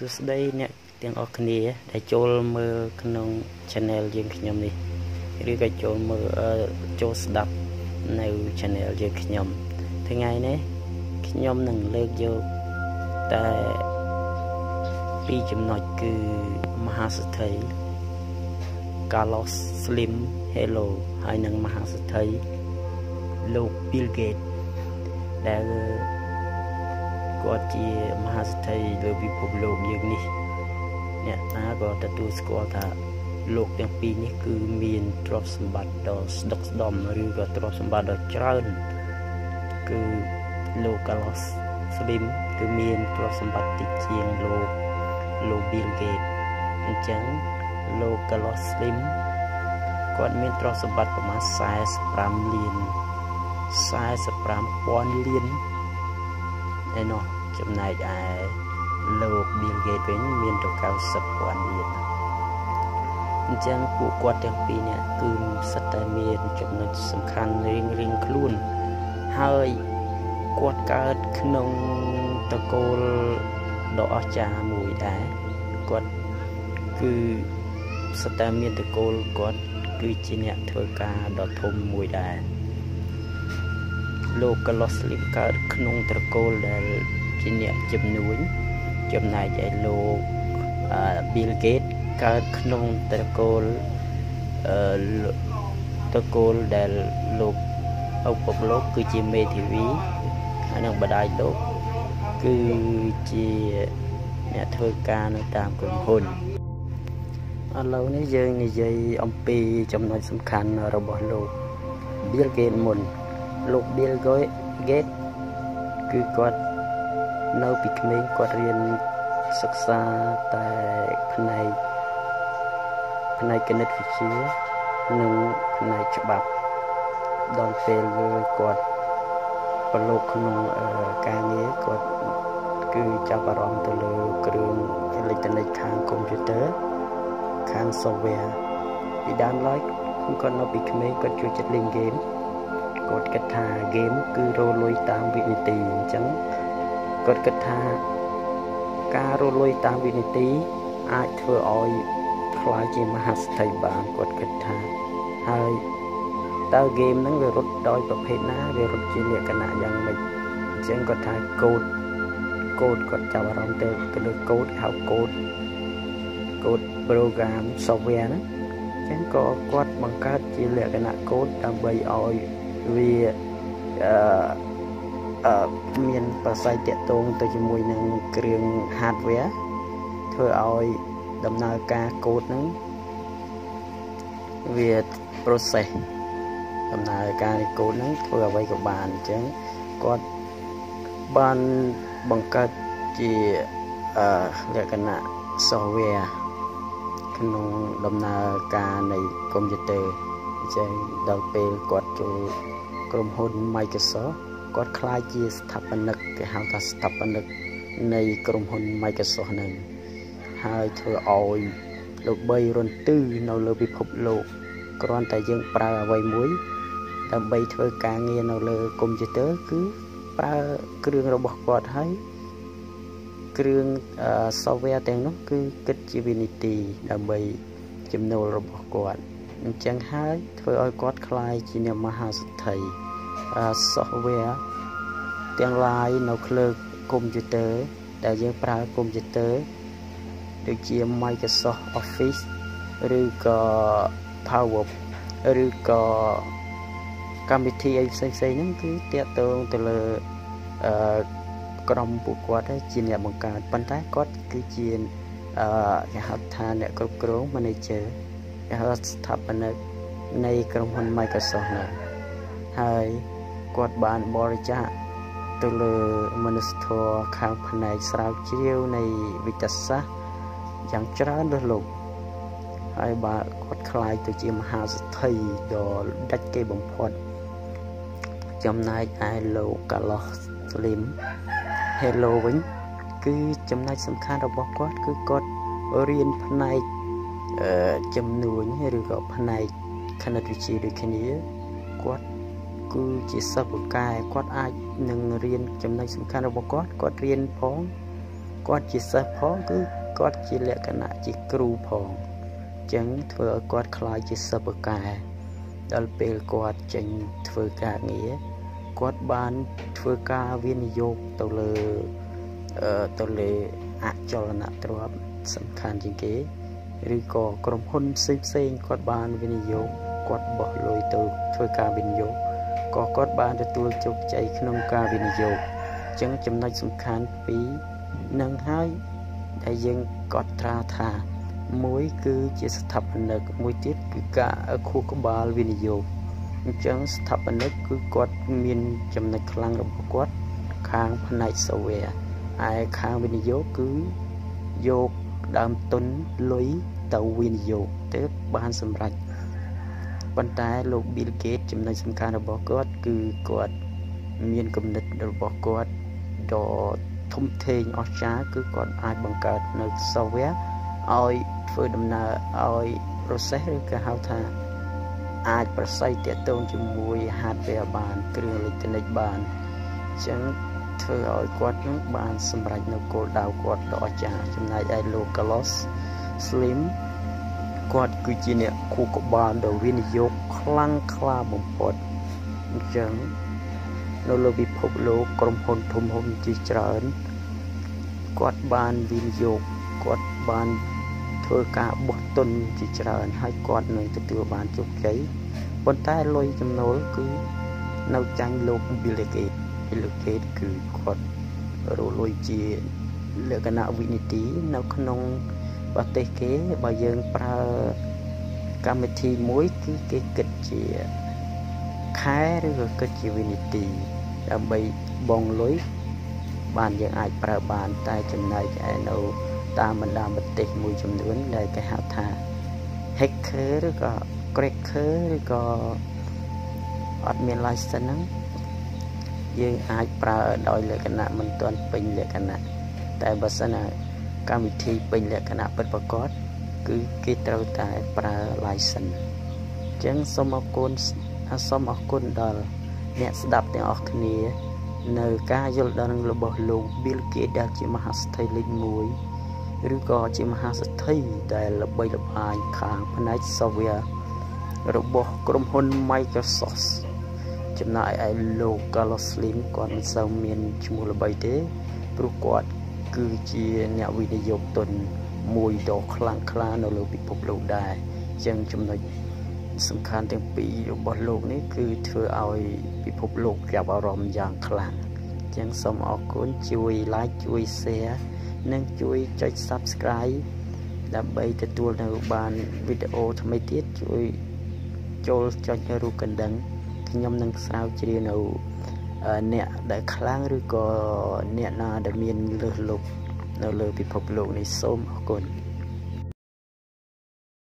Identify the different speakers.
Speaker 1: សួស្តីអ្នកទាំងអស់គ្នា ដែលចូលមើលក្នុង channel យើងខ្ញុំនេះឬក៏ចូលមើលចូលស្ដាប់នៅ channel យើងខ្ញុំ ថ្ងៃនេះខ្ញុំនឹងលើកយកតែពីរចំណុចគឺមហាសទ្ធិ Carlos Slim Hello ហើយនិងមហាសទ្ធិលោក Bill Gates ដែល គាត់ជាមហាសេដ្ឋីលើពិភពលោកយើងនេះ អ្នកណាក៏ទទួលស្គាល់ថាលោកទាំងពីរនេះគឺមានទ្រព្យសម្បត្តិដ៏ស្ដុកស្ដំឬក៏ទ្រព្យសម្បត្តិដ៏ច្រើនគឺលោក Carlos Slim គឺមានទ្រព្យសម្បត្តិតិចជាងលោកលោក Bill Gates អញ្ចឹងលោក Carlos Slim គាត់មានទ្រព្យសម្បត្តិប្រមាណ45លាន45,000លានឯណោះ ចំណែកឯលោក Bill Gates វិញមានទៅ90,000លានអញ្ចឹងពួកគាត់ទាំងពីរនាក់គឺសិតតែមានចំណុចសំខាន់រៀងរៀងខ្លួនហើយគាត់កើតក្នុងតកូលដ៏អស្ចារ្យមួយដែរគាត់គឺសិតតែមានតកូលគាត់គឺជាអ្នកធ្វើការដ៏ធំមួយដែរលោកកឡូស្លីបកើតក្នុងត្រកូលដែល ជាអ្នកជំនួញចំណែកឯលោក Bill Gates កើតក្នុងត្រកូលអឺត្រកូលដែលលោកឪពុកលោកគឺជាមេធាវីហើយនឹងម្ដាយលោកគឺជាអ្នកធ្វើការនៅតាមក្រុមហ៊ុនឥឡូវនេះយើងនិយាយអំពីចំណុចសំខាន់របស់លោក Bill Gates មុនលោក Bill Gates គឺគាត់ នៅពីក្មេងគាត់រៀនសិក្សាតែផ្នែកផ្នែកគណិតវិទ្យានិងផ្នែកច្បាប់ដល់ពេលគាត់ប្រឡូកក្នុងការងារគាត់គឺចាប់អារម្មណ៍ទៅលើគ្រឿងអេឡិចត្រូនិកខាងកុំព្យូទ័រខាង software ពីដើមឡើយគាត់នៅពីក្មេងគាត់ជួយចិត្តលេងហ្គេមគាត់គិតថាហ្គេមគឺរលួយតាមវិនាទីអញ្ចឹង គាត់គិតថាការរលួយតាមវិនាទីអាចធ្វើឲ្យខ្លាយជាមហាស្ថិបានគាត់គិតថាហើយតើហ្គេមហ្នឹងវារត់ដោយប្រភេទណាវារត់ជាលក្ខណៈយ៉ាងម៉េចអញ្ចឹងគាត់ថាកូដកូដគាត់ចាប់អារម្មណ៍ទៅទៅលើកូដហៅកូដកូដ program software ហ្នឹងអញ្ចឹងក៏គាត់បង្កើតជាលក្ខណៈកូដដើម្បីឲ្យវាអឺអឺ មានប្រស័យតាក់ទងទៅជាមួយនឹងគ្រឿង hardware ធ្វើឲ្យដំណើរការកូដហ្នឹងវា process ដំណើរការនៃកូដហ្នឹងធ្វើអ្វីក៏បានអញ្ចឹងគាត់បានបង្កើតជាអឺលក្ខណៈ software ក្នុងដំណើរការនៃកុំព្យូទ័រអញ្ចឹងដល់ពេលគាត់ចូលក្រុមហ៊ុន Microsoft គាត់ខ្លាចជាស្ថាបនិកគេហៅថាស្ថាបនិកនៃក្រុមហ៊ុន Microsoft ហ្នឹងហើយធ្វើឲ្យលោកបីរន្ទឺនៅលើពិភពលោកគ្រាន់តែយើងប្រើអ្វីមួយដើម្បីធ្វើការងារនៅលើកុំព្យូទ័រគឺប្រើគ្រឿងរបស់គាត់ហើយគ្រឿង software ទាំងនោះគឺគិតជាវិនិតិដើម្បីចំណូលរបស់គាត់អញ្ចឹងហើយធ្វើឲ្យគាត់คล้ายជាអ្នកមហាសទ្ធិ software ទាំង lain នៅលើកុំព្យូទ័រដែលយើងប្រើកុំព្យូទ័រដូចជា Microsoft Office ឬក៏ Power ឬក៏កម្មវិធីអីផ្សេងផ្សេងហ្នឹងគឺតាក់ទងទៅលើអឺក្រុមពួកគាត់ជាអ្នកបង្កើតប៉ុន្តែគាត់គឺជាអឺគេហៅថាអ្នកគ្រប់គ្រង manager គេហៅស្ថាបនិកនៃក្រុមហ៊ុន Microsoft ហ្នឹងហើយ គាត់បានបរិច្ចាគទៅលើមនុស្សធម៌ខាងផ្នែកស្រាវជ្រាវនៃវិទ្យាសាស្ត្រយ៉ាងច្រើនលើសលោកហើយបើគាត់ខ្លាយទៅជាមហាសទ្ធិដ៏ដាច់គេបំផុតចំណែកឯលោក Carlos Slim Hello វិញគឺចំណែកសំខាន់របស់គាត់គឺគាត់រៀនផ្នែកចំនួនឬក៏ផ្នែកគណិតវិទ្យាដូចគ្នាគាត់ គឺជាសិស្សពូកែគាត់អាចនឹងរៀនចំណុចសំខាន់របស់គាត់គាត់រៀនផងគាត់ជាសិស្សផងគឺគាត់ជាលក្ខណៈជាគ្រូផងចឹងធ្វើឲ្យគាត់ខ្លាយជាសិបកែដល់ពេលគាត់ចេញធ្វើការងារគាត់បានធ្វើការវិនិយោគទៅលើទៅលើអចលនទ្រព្យសំខាន់ជាងគេឬក៏ក្រុមហ៊ុនផ្សេងផ្សេងគាត់បានវិនិយោគគាត់បោះលុយទៅធ្វើការវិនិយោគ ក៏គាត់បានទទួលជោគជ័យក្នុងការវិនិយោគអញ្ចឹងចំណុចសំខាន់ពីរនឹងហើយដែលយើងកត់ត្រាថាមួយគឺជាស្ថាបនិកមួយទៀតគឺការខួរក្បាលវិនិយោគអញ្ចឹងស្ថាបនិកគឺគាត់មានចំណុចខ្លាំងរបស់គាត់ខាងផ្នែកសូវែឯខាងវិនិយោគគឺយកដើមទុនលុយទៅវិនិយោគទៅបានសម្រេច ប៉ុន្តែលោក Bill Gates ចំណុចសំខាន់របស់គាត់គឺគាត់មានគំនិតរបស់គាត់ដ៏ធំធេងអស្ចារ្យគឺគាត់អាចបង្កើតនៅ software ឲ្យធ្វើដំណើរឲ្យ process ឬក៏ហៅថាអាចប្រស័យតាក់ទងជាមួយ hardware បាន គ្រឿងអេឡិចត្រូនិកបានអញ្ចឹងធ្វើឲ្យគាត់នឹងបានសម្រេចនៅគោលដៅគាត់ដ៏អស្ចារ្យចំណែកឯលោក Carlos Slim គាត់គឺជាអ្នកគូក្បាលដ៏វិនិយោគខ្លាំងក្លាបំផុតអញ្ចឹងនៅលើពិភពលោកក្រុមហ៊ុនធំៗជាច្រើនគាត់បានវិនិយោគគាត់បានធ្វើការបោះទុនជាច្រើនហើយគាត់នឹងទទួលបានជោគជ័យប៉ុន្តែលុយចំណូលគឺនៅចាញ់លោក Bill Gates Bill Gates គឺគាត់រលុយជាលក្ខណៈវិនិតិនៅក្នុង ប្រទេសគេបើយើងប្រើកម្មវិធីមួយគឺគេគិតជាខែឬក៏គិតជាវិនិតិដើម្បីបងលុយបានយើងអាចប្រើបានតែចំណែកឯនៅតាមបណ្ដាប្រទេសមួយចំនួនដែលគេហៅថា hacker ឬក៏ cracker ឬក៏អត់មាន license ហ្នឹងយើងអាចប្រើដោយលក្ខណៈមិនទាន់ពេញលក្ខណៈតែបើសិនណា កម្មវិធីពេញលក្ខណៈពិតប្រាកដគឺគេត្រូវតែប្រើ license អញ្ចឹងសូមអរគុណសូមអរគុណដល់អ្នកស្ដាប់ទាំងអស់គ្នា នៅ ការយល់ដឹងរបស់លោក Bill Gates ដែលជាមហាស្ថិលេខ1ឬក៏ជាមហាសទ្ធិដែលល្បីល្បាញខាងផ្នែក software របស់ក្រុមហ៊ុន Microsoft ចំណែកឯលោក Carlos Slim គាត់មិនសូវមានឈ្មោះល្បីទេព្រោះគាត់ គឺជាអ្នកវិនិយោគទុនមួយដ៏ខ្លាំងក្លានៅលើពិភពលោកដែរអញ្ចឹងចំណុចសំខាន់ទាំងពីររបស់លោកនេះគឺធ្វើឲ្យពិភពលោកចាប់អារម្មណ៍យ៉ាងខ្លាំងអញ្ចឹងសូមអរគុណជួយ like ជួយ share និងជួយចុច subscribe ដើម្បីទទួលនៅបានវីដេអូថ្មីទៀតជួយចូលចុចរូបកណ្ដឹងខ្ញុំនឹងស្រាវជ្រាវនៅ អ្នកដែលខ្លាំងឬក៏អ្នកណាដែលមានលើសលប់នៅលើពិភពលោកនេះសូមអរគុណ